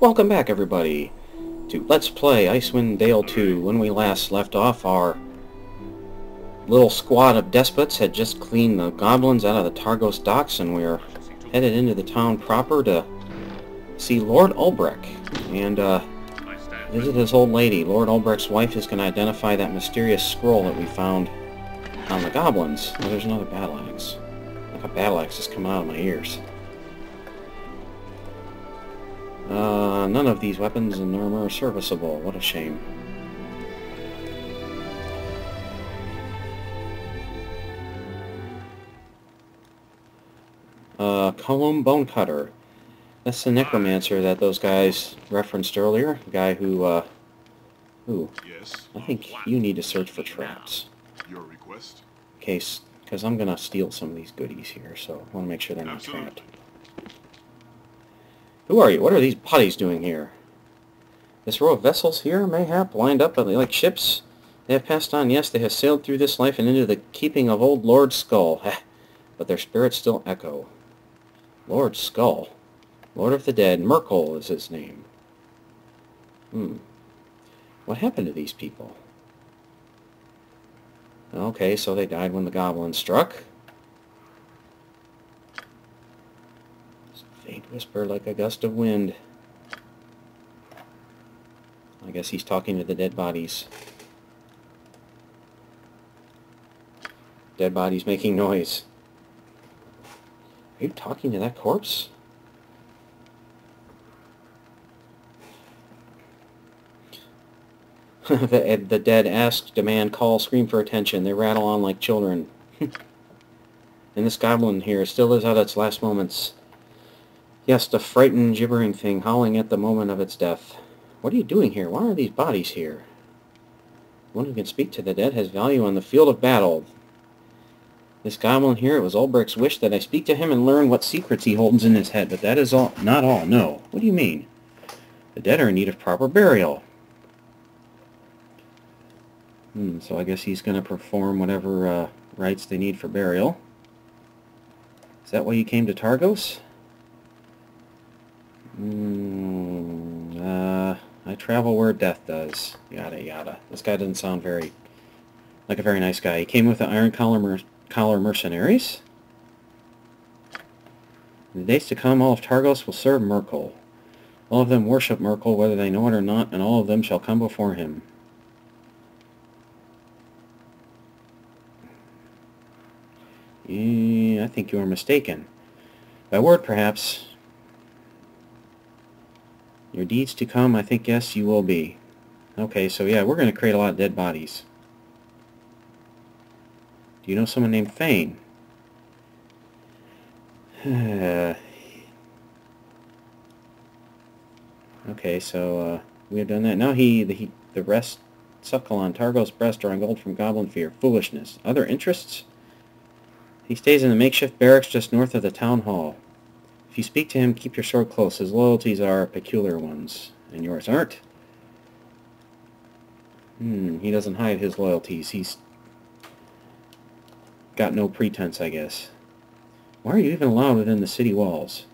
Welcome back, everybody, to Let's Play Icewind Dale 2. When we last left off, our little squad of despots had just cleaned the goblins out of the Targos docks, and we are headed into the town proper to see Lord Ulbrich and uh, visit his old lady. Lord Ulbrich's wife is going to identify that mysterious scroll that we found on the goblins. Oh, there's another battle axe. A battle axe is coming out of my ears. None of these weapons and armor are serviceable. What a shame. Uh, Koluhn Bonecutter. That's the necromancer that those guys referenced earlier. The guy who, uh... Ooh. Yes. I think you need to search for traps. Your request? Case, because I'm going to steal some of these goodies here, so I want to make sure they're not Absolutely. trapped. Who are you? What are these bodies doing here? This row of vessels here, mayhap, lined up like ships? They have passed on, yes, they have sailed through this life and into the keeping of old Lord Skull. but their spirits still echo. Lord Skull. Lord of the Dead. Myrkul is his name. Hmm. What happened to these people? Okay, so they died when the goblin struck. Whisper like a gust of wind. I guess he's talking to the dead bodies. Dead bodies making noise. Are you talking to that corpse? the, the dead ask, demand, call, scream for attention. They rattle on like children. and this goblin here still lives out its last moments. Yes, the frightened, gibbering thing howling at the moment of its death. What are you doing here? Why are these bodies here? One who can speak to the dead has value on the field of battle. This goblin here, it was Ulbrich's wish that I speak to him and learn what secrets he holds in his head, but that is all, not all, no. What do you mean? The dead are in need of proper burial. Hmm, so I guess he's going to perform whatever uh, rites they need for burial. Is that why you came to Targos? Hmm, uh, I travel where death does. Yada yada. This guy doesn't sound very like a very nice guy. He came with the Iron Collar, mer Collar Mercenaries. In the days to come, all of Targos will serve Myrkul. All of them worship Myrkul, whether they know it or not, and all of them shall come before him. I think you are mistaken. By word, perhaps. Your deeds to come, I think, yes, you will be. Okay, so yeah, we're going to create a lot of dead bodies. Do you know someone named Fane? okay, so uh, we have done that. Now he, the, he, the rest suckle on Targos' breast drawing gold from goblin fear. Foolishness. Other interests? He stays in the makeshift barracks just north of the town hall. If you speak to him, keep your sword close. His loyalties are peculiar ones, and yours aren't. Hmm, he doesn't hide his loyalties. He's got no pretense, I guess. Why are you even allowed within the city walls?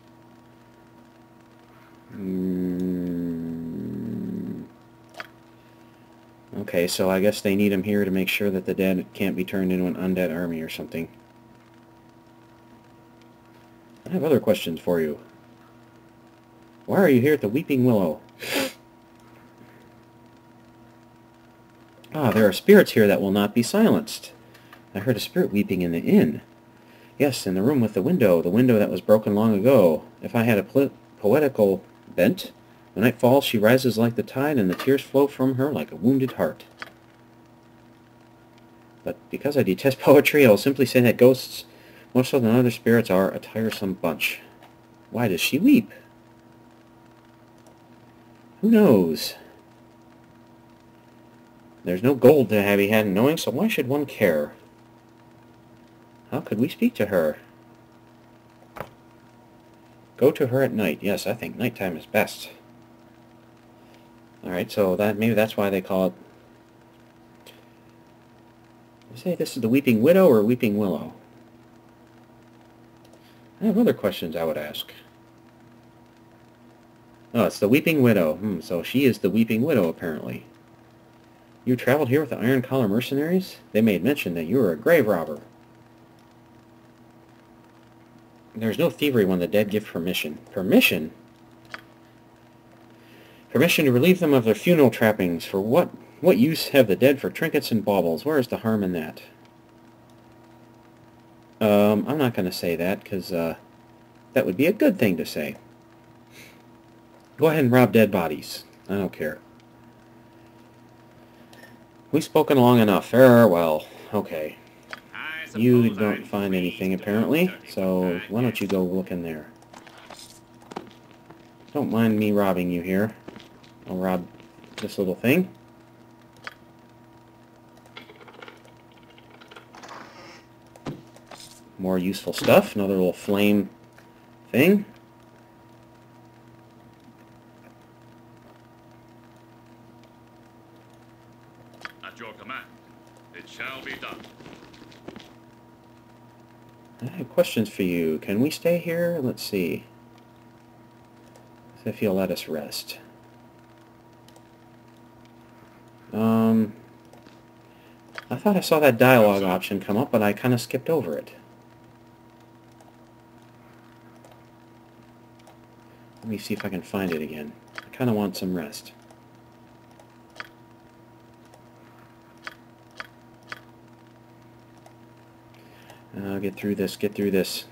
Hmm. Okay, so I guess they need him here to make sure that the dead can't be turned into an undead army or something. I have other questions for you. Why are you here at the Weeping Willow? ah, there are spirits here that will not be silenced. I heard a spirit weeping in the inn. Yes, in the room with the window, the window that was broken long ago. If I had a po poetical bent, when night falls she rises like the tide, and the tears flow from her like a wounded heart. But because I detest poetry, I will simply say that ghosts more so than other spirits are a tiresome bunch. Why does she weep? Who knows? There's no gold to be had in knowing, so why should one care? How could we speak to her? Go to her at night. Yes, I think nighttime is best. Alright, so that maybe that's why they call it... You say this is the Weeping Widow or Weeping Willow? I have other questions I would ask. Oh, it's the Weeping Widow. Hmm, so she is the Weeping Widow, apparently. You traveled here with the Iron Collar mercenaries? They made mention that you were a grave robber. There's no thievery when the dead give permission. Permission? Permission to relieve them of their funeral trappings. For what what use have the dead for trinkets and baubles? Where is the harm in that? Um, I'm not going to say that, because uh, that would be a good thing to say. Go ahead and rob dead bodies. I don't care. We've spoken long enough. Farewell. Okay. You don't find anything, apparently, so why don't you go look in there. Don't mind me robbing you here. I'll rob this little thing. More useful stuff. Another little flame thing. At your command, it shall be done. I have questions for you. Can we stay here? Let's see. if you'll let us rest. Um, I thought I saw that dialogue option come up, but I kind of skipped over it. Let me see if I can find it again. I kind of want some rest. I'll get through this, get through this.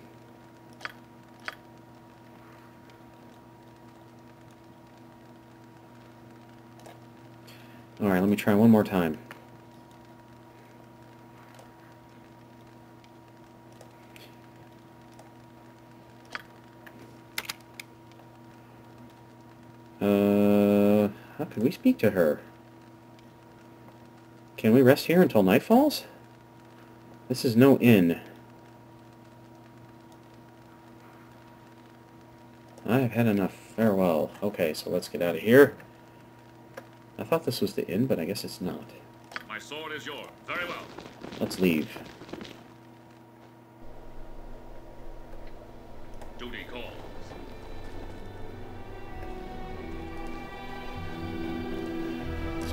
Alright, let me try one more time. Uh, how could we speak to her? Can we rest here until night falls? This is no inn. I've had enough. Farewell. Okay, so let's get out of here. I thought this was the inn, but I guess it's not. My sword is yours. Very well. Let's leave.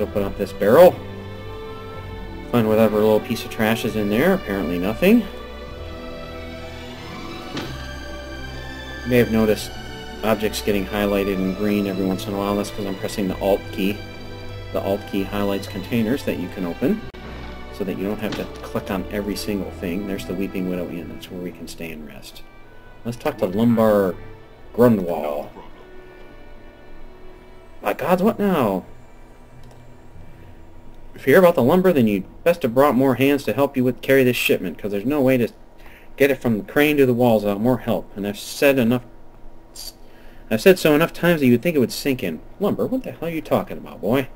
Open up this barrel. Find whatever little piece of trash is in there. Apparently nothing. You may have noticed objects getting highlighted in green every once in a while. That's because I'm pressing the Alt key. The Alt key highlights containers that you can open so that you don't have to click on every single thing. There's the Weeping Widow Inn. That's where we can stay and rest. Let's talk to Lumbar Grundwall. My gods, what now? If you hear about the lumber, then you'd best have brought more hands to help you with carry this shipment, because there's no way to get it from the crane to the walls without more help. And I've said enough I've said so enough times that you would think it would sink in. Lumber, what the hell are you talking about, boy?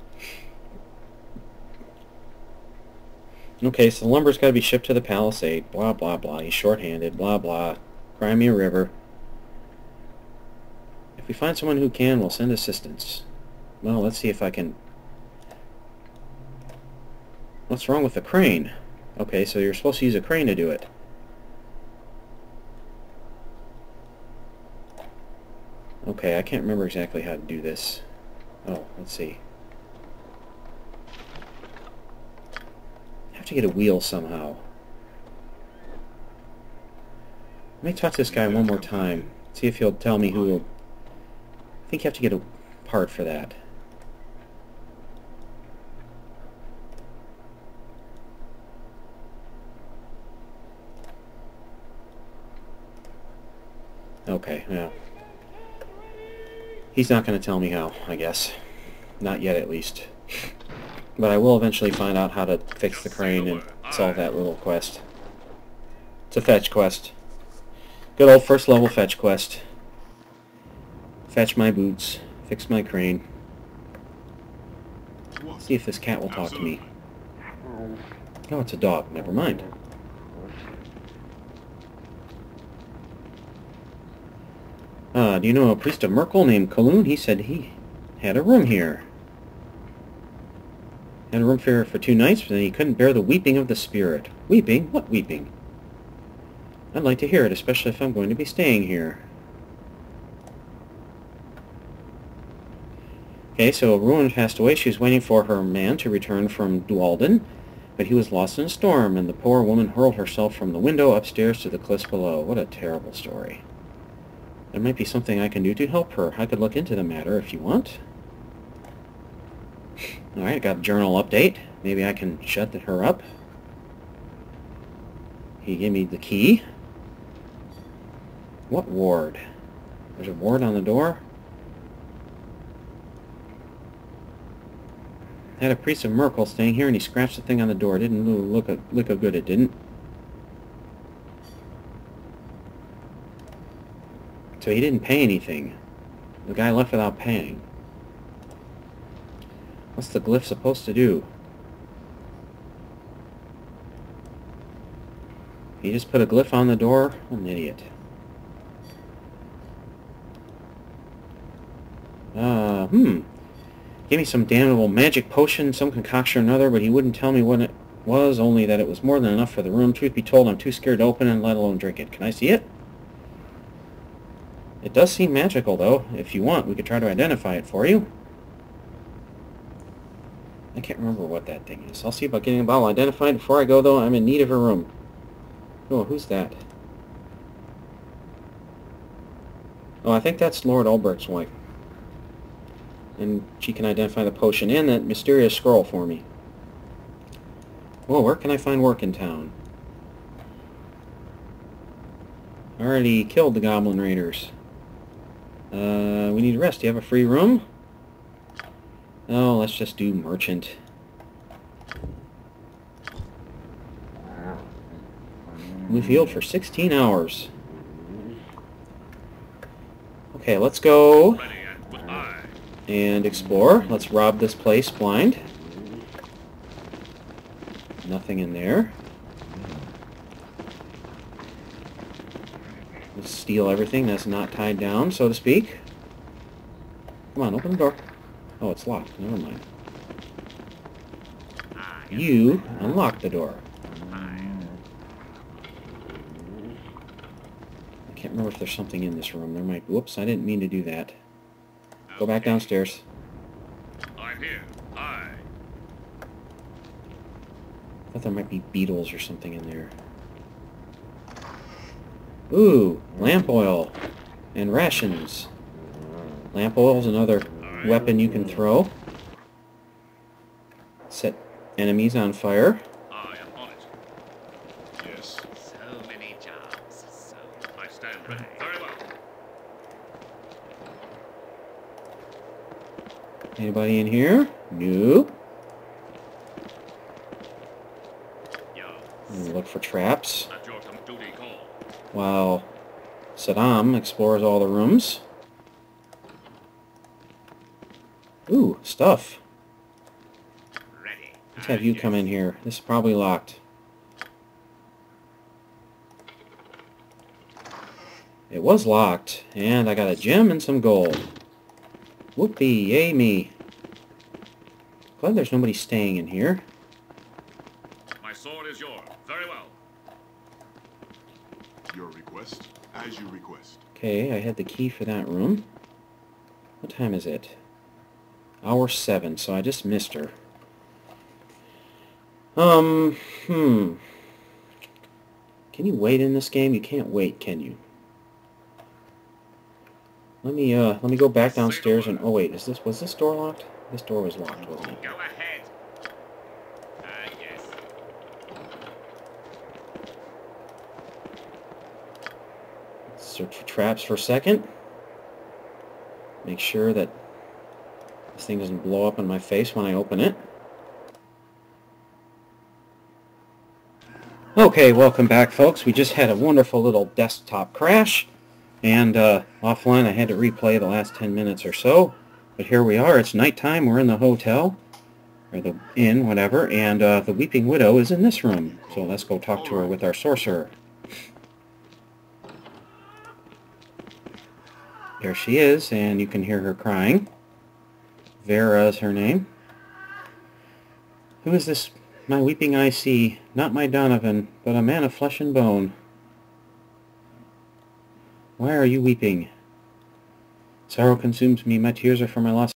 Okay, so the lumber's got to be shipped to the Palisade. Blah, blah, blah. He's short-handed. Blah, blah. Crimea River. If we find someone who can, we'll send assistance. Well, let's see if I can... What's wrong with the crane? Okay, so you're supposed to use a crane to do it. Okay, I can't remember exactly how to do this. Oh, let's see. I have to get a wheel somehow. Let me talk to this guy one more time. See if he'll tell me who will... I think you have to get a part for that. Okay, yeah. He's not going to tell me how, I guess. Not yet, at least. But I will eventually find out how to fix the crane and solve that little quest. It's a fetch quest. Good old first level fetch quest. Fetch my boots. Fix my crane. See if this cat will talk to me. Oh, it's a dog. Never mind. Uh, do you know a priest of Myrkul named Koluhn? He said he had a room here. Had a room for, for two nights, but then he couldn't bear the weeping of the spirit. Weeping? What weeping? I'd like to hear it, especially if I'm going to be staying here. Okay, so woman passed away. She was waiting for her man to return from Dualden, but he was lost in a storm, and the poor woman hurled herself from the window upstairs to the cliffs below. What a terrible story. There might be something I can do to help her. I could look into the matter if you want. Alright, got a journal update. Maybe I can shut her up. He gave me the key. What ward? There's a ward on the door? Had a priest of Myrkul staying here and he scratched the thing on the door. Didn't look a, look a good it didn't. So he didn't pay anything. The guy left without paying. What's the glyph supposed to do? He just put a glyph on the door? What an idiot. Uh, hmm. Gave me some damnable magic potion, some concoction or another, but he wouldn't tell me what it was, only that it was more than enough for the room. Truth be told, I'm too scared to open it, let alone drink it. Can I see it? It does seem magical, though. If you want, we could try to identify it for you. I can't remember what that thing is. I'll see about getting a bottle identified. Before I go, though, I'm in need of a room. Oh, who's that? Oh, I think that's Lord Albert's wife and she can identify the potion and that mysterious scroll for me. Well, where can I find work in town? I already killed the Goblin Raiders. Uh, we need rest. Do you have a free room? Oh, let's just do merchant. We've healed for 16 hours. Okay, let's go and explore. Let's rob this place blind. Nothing in there. Let's steal everything that's not tied down, so to speak. Come on, open the door. Oh, it's locked. Never mind. You unlock the door. I can't remember if there's something in this room. There might... Whoops, I didn't mean to do that. Go back downstairs. I'm here. I. thought there might be beetles or something in there. Ooh, lamp oil and rations. Lamp oil is another weapon you can throw. Set enemies on fire. I am on it. Yes. So many jobs. So I stand ready. Very well. Anybody in here? No. Yo. Look for traps. At your com- duty call. While Saddam explores all the rooms. Ooh, stuff. Let's have you come in here. This is probably locked. It was locked, and I got a gem and some gold. Whoopee, yay me. Glad there's nobody staying in here. My sword is yours. Very well. Your request, as you request. Okay, I had the key for that room. What time is it? Hour seven, so I just missed her. Um, hmm. Can you wait in this game? You can't wait, can you? Let me, uh, let me go back downstairs and... Oh, wait, is this... Was this door locked? This door was locked, wasn't it? Go ahead. Ah, yes. Search for traps for a second. Make sure that this thing doesn't blow up in my face when I open it. Okay, welcome back folks. We just had a wonderful little desktop crash and uh, offline I had to replay the last 10 minutes or so. But here we are. It's nighttime. We're in the hotel or the inn, whatever, and uh, the Weeping Widow is in this room. So let's go talk to her with our sorcerer. There she is, and you can hear her crying. Vera is her name. Who is this my weeping I see? Not my Donovan, but a man of flesh and bone. Why are you weeping? Sorrow consumes me. My tears are for my lost